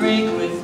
drink with